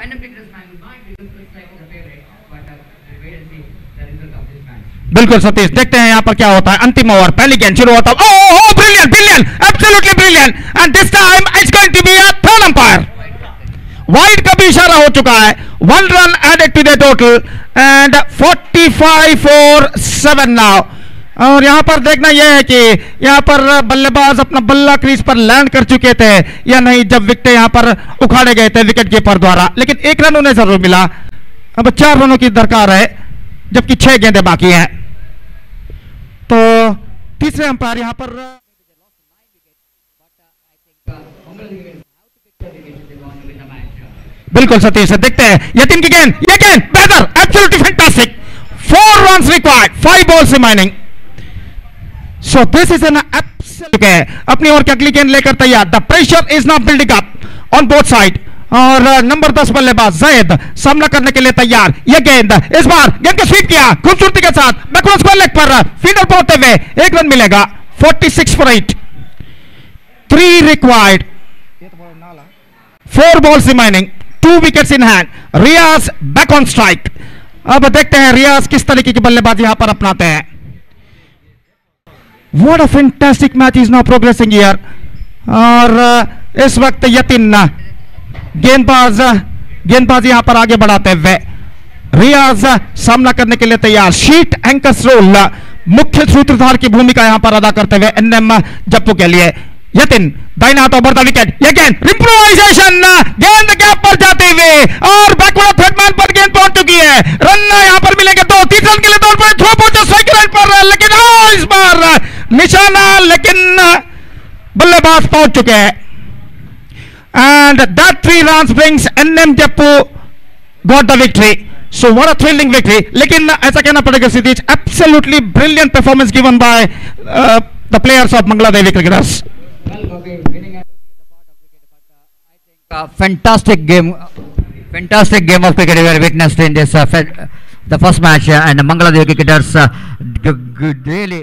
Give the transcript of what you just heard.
Uh. बिल्कुल सतीश, देखते हैं यहाँ पर क्या होता है। अंतिम ओवर, पहली गेंद, शुरू होता है absolutely brilliant and this time going to be a third umpire wide का भी इशारा हो चुका है। One run added to the total and 45 for seven now और यहाँ पर देखना यह है कि यहाँ पर बल्लेबाज अपना बल्ला क्रीज पर लैंड कर चुके थे, या नहीं, जब विकेट यहाँ पर उखाड़े गए थे विकेट कीपर द्वारा। लेकिन एक रन उन्हें ज़रूर मिला। अब चार रनों की दरकार है, जबकि छह गेंदे बाकी हैं। तो तीसरे अंपायर यहाँ पर. बिल्कुल सतीश देखते हैं। यतीन की गेंद ये गेंद, बेहतर absolutely fantastic four runs required five balls remaining so this is an absolute है अपनी ओर की अगली गेंद लेकर तैयार? The pressure is not building up on both side और नंबर दस बल्लेबाज जैद सामना करने के लिए तैयार. ये गेंद इस बार गेंद को स्वीप किया खूबसूरती के साथ. बैकवर्ड स्क्वायर लेग पर फील्डर पहुँचते हुए एक रन मिलेगा. 46 for eight three required four balls remaining two wickets in hand Riyaz back on strike अब देखते हैं रियाज किस तरीके की बल्लेबाजी यहाँ पर अपनाते हैं. What a fantastic match is now progressing here और uh, इस वक्त यतिन गेंदबाज uh, यहाँ पर आगे बढ़ाते हुए। रियाज uh, सामना करने के लिए तैयार। शीट एंकर्स रोल मुख्य सूत्रधार की भूमिका यहाँ पर अदा करते हुए एनएम जप्पू के लिए। यतिन दाहिना हाथ ओवर द विकेट ये गेंद इम्प्रोवाइजेशन गेंद गैप पर जाते हुए। और बैकवर्ड थर्ड मैन पर गेंद पहुँच चुकी है। रन यहाँ पर मिलेंगे दो। तीस रन के लिए दौड़ पड़े। थ्रो पहुँचा स्ट्राइक लाइन पर लेकिन ओ इस बार निशाना लेकिन बल्लेबाज पहुंच चुके हैं and that three run brings NM Jappu got the victory so what a thrilling victory लेकिन ऐसा कहना पड़ेगा siddhis absolutely brilliant performance given by the players of Mangla Devi cricketers Well, okay, winning and losing is a part of cricket, but uh, I think uh, fantastic game, fantastic game of cricket we have witnessed in this uh, fe- the first match, uh, and Mangaladevi cricketers uh, g- g- really